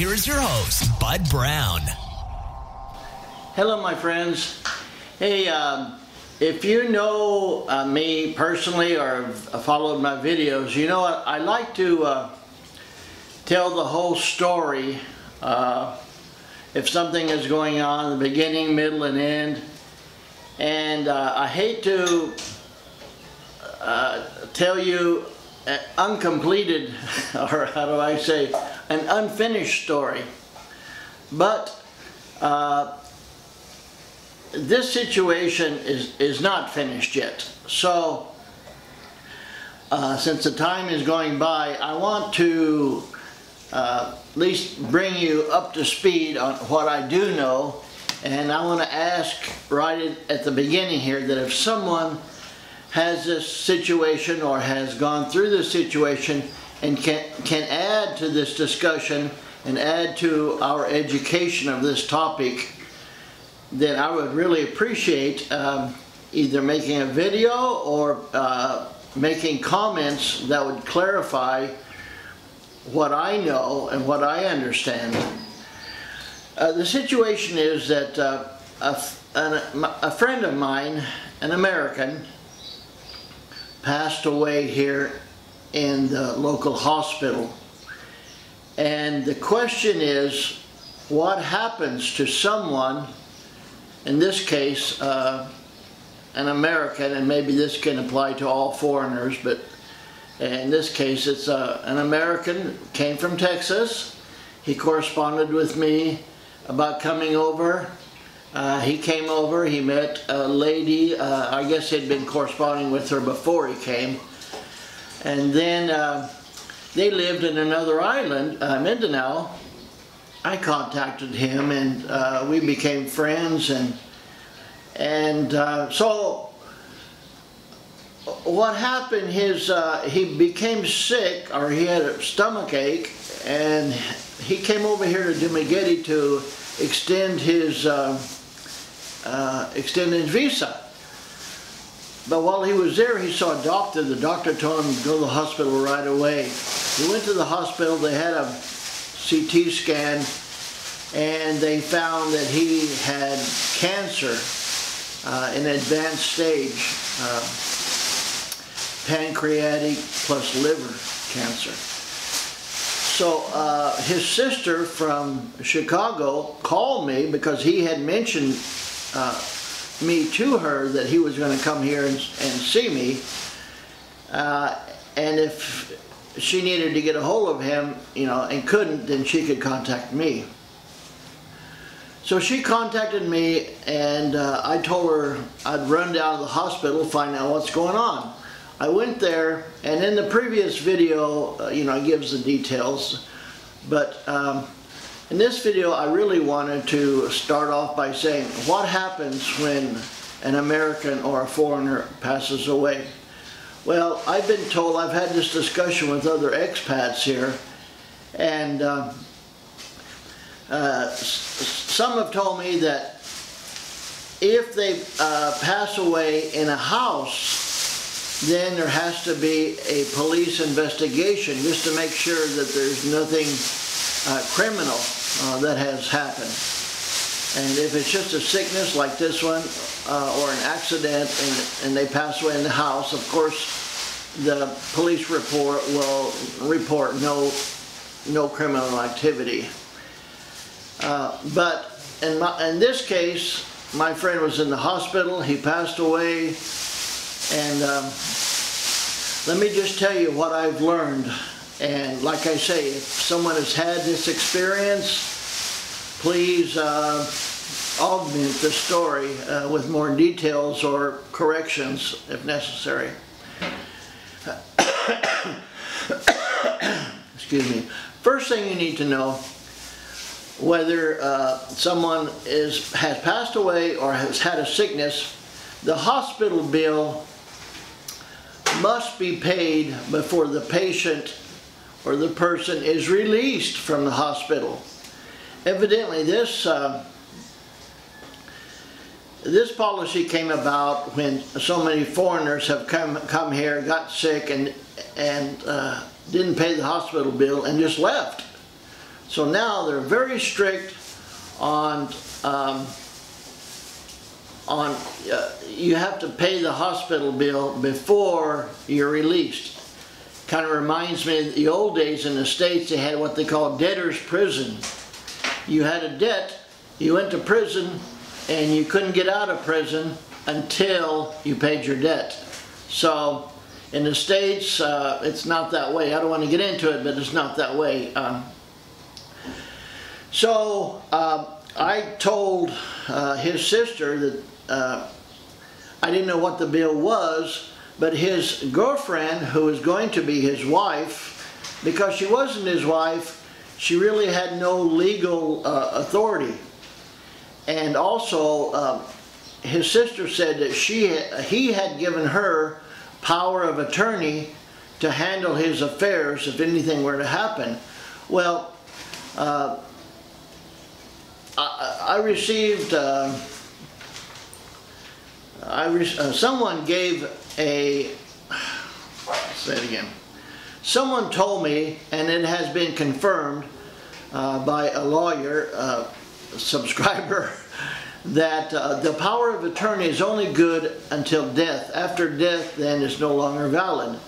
here is your host, Bud Brown. Hello, my friends. Hey, um, if you know uh, me personally or have followed my videos, you know what? I like to uh, tell the whole story. Uh, if something is going on, the beginning, middle, and end. And uh, I hate to uh, tell you uncompleted, or how do I say, an unfinished story. But uh, this situation is, is not finished yet. So, uh, since the time is going by, I want to uh, at least bring you up to speed on what I do know. And I want to ask right at the beginning here that if someone has this situation or has gone through this situation and can, can add to this discussion and add to our education of this topic, then I would really appreciate um, either making a video or uh, making comments that would clarify what I know and what I understand. Uh, the situation is that uh, a, a friend of mine, an American, passed away here in the local hospital. And the question is, what happens to someone, in this case, uh, an American, and maybe this can apply to all foreigners, but in this case it's uh, an American, came from Texas. He corresponded with me about coming over. Uh, he came over, he met a lady, uh, I guess he'd been corresponding with her before he came. And then uh, they lived in another island, uh, Mindanao. I contacted him and uh, we became friends and and uh, so what happened his uh, he became sick or he had a stomach ache and he came over here to Dumaguete to extend his uh, uh, extend his visa. But while he was there he saw a doctor. The doctor told him to go to the hospital right away. He went to the hospital. They had a CT scan and they found that he had cancer uh, in advanced stage uh, pancreatic plus liver cancer. So uh, his sister from Chicago called me because he had mentioned uh, me to her that he was going to come here and, and see me. Uh, and if she needed to get a hold of him, you know, and couldn't, then she could contact me. So she contacted me and uh, I told her I'd run down to the hospital, find out what's going on. I went there, and in the previous video, uh, you know, it gives the details, but um, in this video, I really wanted to start off by saying what happens when an American or a foreigner passes away. Well, I've been told, I've had this discussion with other expats here, and uh, uh, some have told me that if they uh, pass away in a house, then there has to be a police investigation just to make sure that there's nothing uh, criminal uh, that has happened. And if it's just a sickness like this one uh, or an accident and, and they pass away in the house, of course the police report will report no, no criminal activity. Uh, but in, my, in this case, my friend was in the hospital, he passed away, and um, let me just tell you what I've learned. And like I say, if someone has had this experience, please uh, augment the story uh, with more details or corrections if necessary. Excuse me. First thing you need to know whether uh, someone is has passed away or has had a sickness, the hospital bill must be paid before the patient or the person is released from the hospital. Evidently, this uh, this policy came about when so many foreigners have come come here, got sick, and and uh, didn't pay the hospital bill and just left. So now they're very strict on um, on uh, you have to pay the hospital bill before you're released. Kind of reminds me of the old days in the States, they had what they call debtor's prison. You had a debt, you went to prison, and you couldn't get out of prison until you paid your debt. So in the States, uh, it's not that way. I don't want to get into it, but it's not that way. Um, so uh, I told uh, his sister that uh, I didn't know what the bill was, but his girlfriend, who was going to be his wife, because she wasn't his wife, she really had no legal uh, authority. And also, uh, his sister said that she he had given her power of attorney to handle his affairs if anything were to happen. Well, uh, I, I, received, uh, I re uh, someone gave a, say it again, someone told me, and it has been confirmed uh, by a lawyer, uh, subscriber, that uh, the power of attorney is only good until death. After death, then it's no longer valid.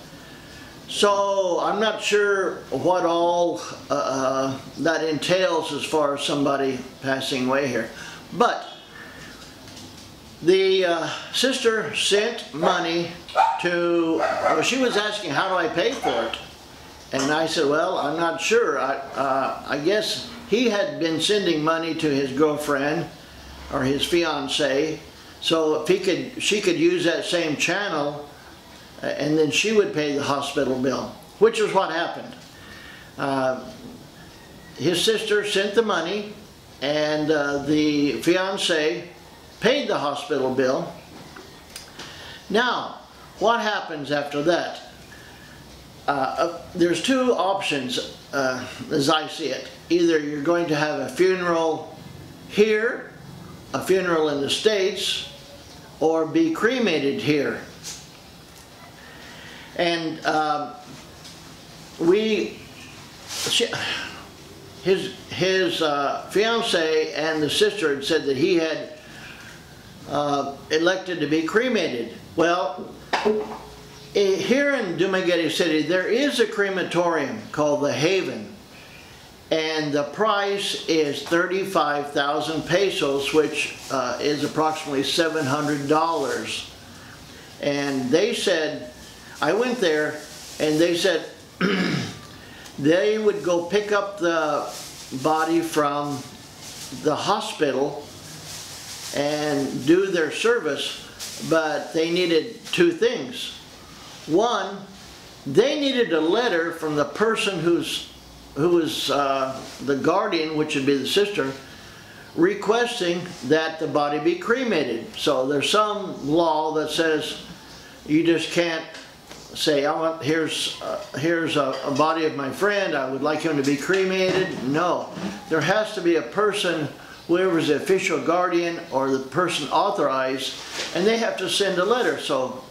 So I'm not sure what all uh, uh, that entails as far as somebody passing away here. But the uh, sister sent money to, well, she was asking, how do I pay for it? And I said, well, I'm not sure. I, uh, I guess he had been sending money to his girlfriend or his fiance. So if he could, she could use that same channel uh, and then she would pay the hospital bill, which is what happened. Uh, his sister sent the money and uh, the fiance paid the hospital bill. Now, what happens after that? Uh, uh there's two options uh, as I see it. Either you're going to have a funeral here a funeral in the States or be cremated here. And uh, we, his, his uh, fiance and the sister had said that he had uh, elected to be cremated. Well, here in Dumaguete City, there is a crematorium called the Haven and the price is 35,000 pesos, which uh, is approximately $700. And they said, I went there, and they said they would go pick up the body from the hospital and do their service, but they needed two things. One, they needed a letter from the person who's who was uh, the guardian, which would be the sister, requesting that the body be cremated. So there's some law that says you just can't say, I want, here's, uh, here's a, a, body of my friend, I would like him to be cremated. No, there has to be a person, whoever's the official guardian or the person authorized, and they have to send a letter. So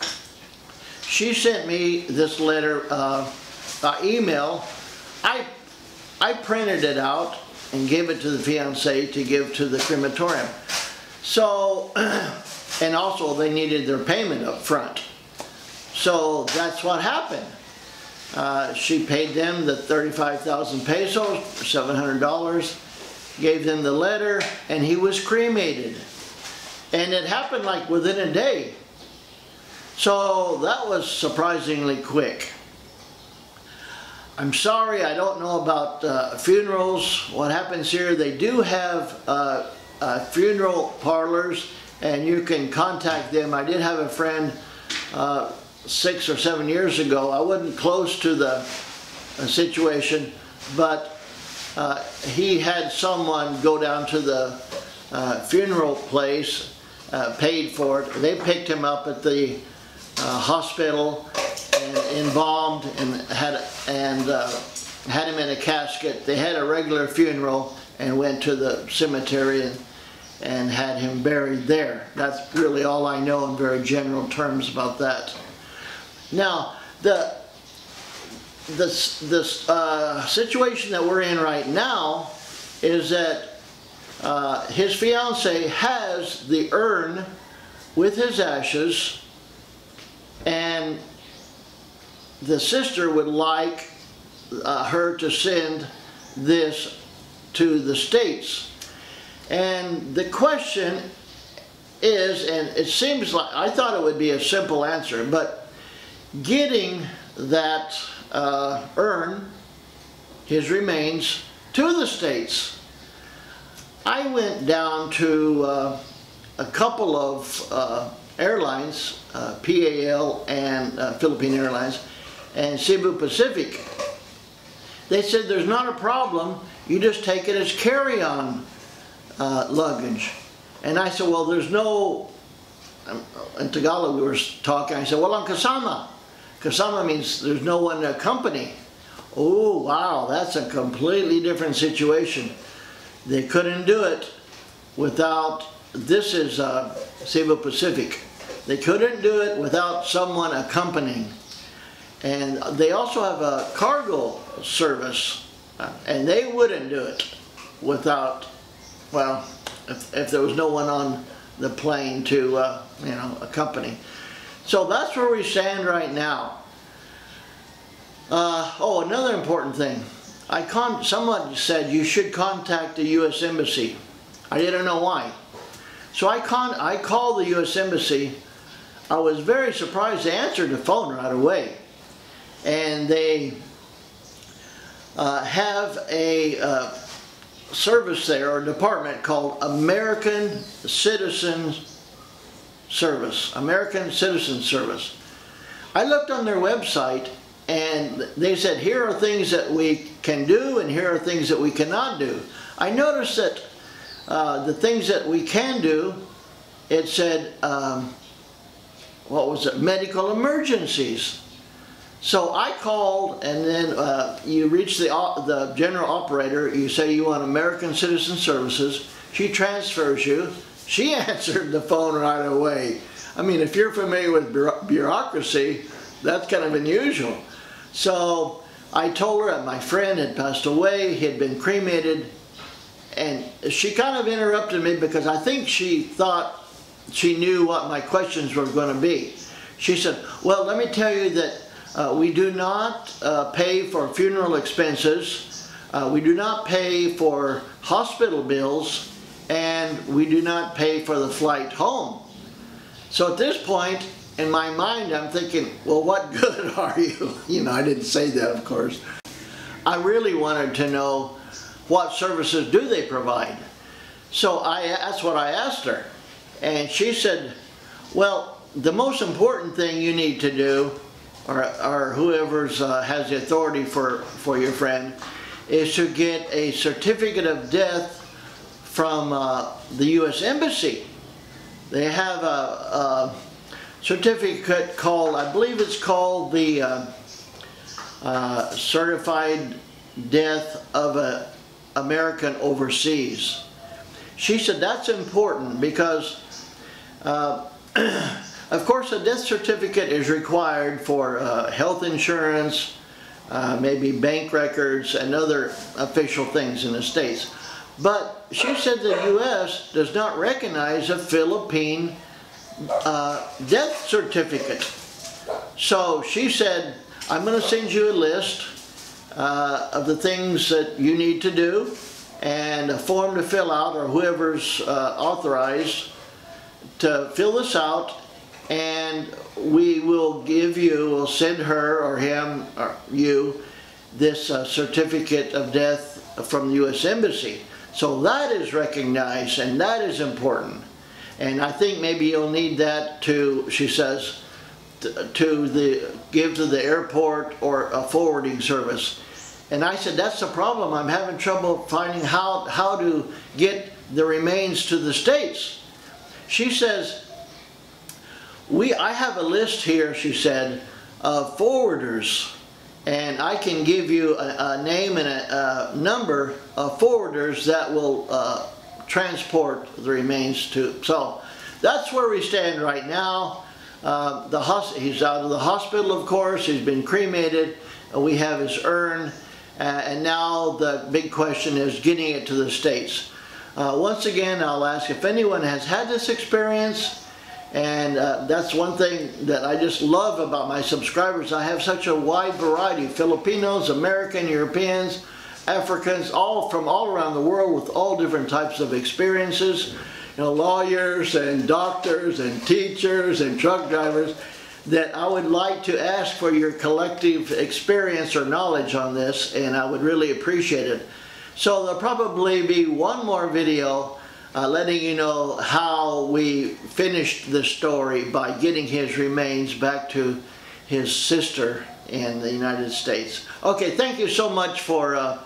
she sent me this letter, uh, email. I I printed it out and gave it to the fiance to give to the crematorium. So, and also they needed their payment up front. So that's what happened. Uh, she paid them the 35,000 pesos, $700, gave them the letter, and he was cremated. And it happened like within a day. So that was surprisingly quick. I'm sorry, I don't know about uh, funerals. What happens here, they do have uh, uh, funeral parlors and you can contact them. I did have a friend uh, six or seven years ago. I wasn't close to the uh, situation, but uh, he had someone go down to the funeral place, paid for it. They picked him up at the hospital and embalmed and had and uh, had him in a casket. They had a regular funeral and went to the cemetery and, and had him buried there. That's really all I know in very general terms about that. Now, the this, this uh, situation that we're in right now is that uh, his fiance has the urn with his ashes and the sister would like uh, her to send this to the states. And the question is, and it seems like, I thought it would be a simple answer, but getting that uh, urn, his remains, to the States. I went down to uh, a couple of uh, airlines, uh, PAL and uh, Philippine Airlines, and Cebu Pacific. They said there's not a problem, you just take it as carry-on uh, luggage. And I said, well, there's no, in Tagalog we were talking, I said, well, I'm kasama. Kasama means there's no one to accompany. Oh, wow, that's a completely different situation. They couldn't do it without, this is uh, Cebu Pacific. They couldn't do it without someone accompanying. And they also have a cargo service, and they wouldn't do it without, well, if, if there was no one on the plane to, uh, you know, accompany. So that's where we stand right now. Uh, oh, another important thing. I con someone said you should contact the U.S. Embassy. I didn't know why. So I, con I called the U.S. Embassy. I was very surprised they answered the phone right away. And they uh, have a uh, service there, or department called American Citizens Service. American Citizen Service. I looked on their website and they said here are things that we can do and here are things that we cannot do. I noticed that uh, the things that we can do, it said, um, what was it, medical emergencies. So I called and then uh, you reach the, the general operator, you say you want American Citizen Services, she transfers you, she answered the phone right away. I mean, if you're familiar with bureaucracy, that's kind of unusual. So I told her that my friend had passed away, he had been cremated, and she kind of interrupted me because I think she thought she knew what my questions were going to be. She said, well, let me tell you that uh, we do not uh, pay for funeral expenses, uh, we do not pay for hospital bills, and we do not pay for the flight home. So at this point, in my mind, I'm thinking, well, what good are you? You know, I didn't say that, of course. I really wanted to know what services do they provide. So I, that's what I asked her. And she said, well, the most important thing you need to do, or, or whoever uh, has the authority for, for your friend, is to get a certificate of death from uh, the U.S. Embassy. They have a, a certificate called, I believe it's called the uh, uh, Certified Death of an American Overseas. She said that's important because, uh, of course, a death certificate is required for uh, health insurance, uh, maybe bank records, and other official things in the States. But she said the U.S. does not recognize a Philippine uh, death certificate. So she said, I'm going to send you a list uh, of the things that you need to do and a form to fill out or whoever's uh, authorized to fill this out and we will give you, we'll send her or him or you this uh, certificate of death from the U.S. Embassy. So that is recognized and that is important. And I think maybe you'll need that to, she says, to the give to the airport or a forwarding service. And I said, that's the problem. I'm having trouble finding how, how to get the remains to the States. She says, we, I have a list here, she said, of forwarders. And I can give you a, a name and a, a, number of forwarders that will uh, transport the remains to. So that's where we stand right now. Uh, the he's out of the hospital, of course. He's been cremated. We have his urn. Uh, and now the big question is getting it to the States. Uh, once again, I'll ask if anyone has had this experience. And uh, that's one thing that I just love about my subscribers. I have such a wide variety Filipinos, American, Europeans, Africans, all from all around the world with all different types of experiences. You know, lawyers and doctors and teachers and truck drivers that I would like to ask for your collective experience or knowledge on this and I would really appreciate it. So there'll probably be one more video uh, letting you know how we finished the story by getting his remains back to his sister in the United States. Okay, thank you so much for, uh,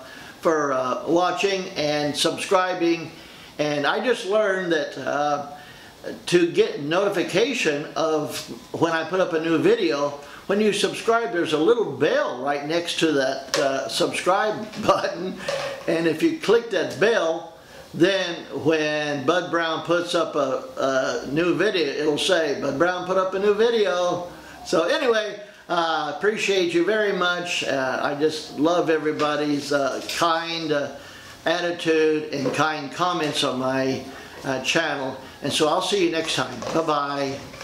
for uh, watching and subscribing. And I just learned that uh, to get notification of when I put up a new video, when you subscribe, there's a little bell right next to that uh, subscribe button. And if you click that bell, then when Bud Brown puts up a, a new video, it'll say, Bud Brown put up a new video. So anyway, uh, appreciate you very much. Uh, I just love everybody's uh, kind uh, attitude and kind comments on my uh, channel. And so I'll see you next time. Bye-bye.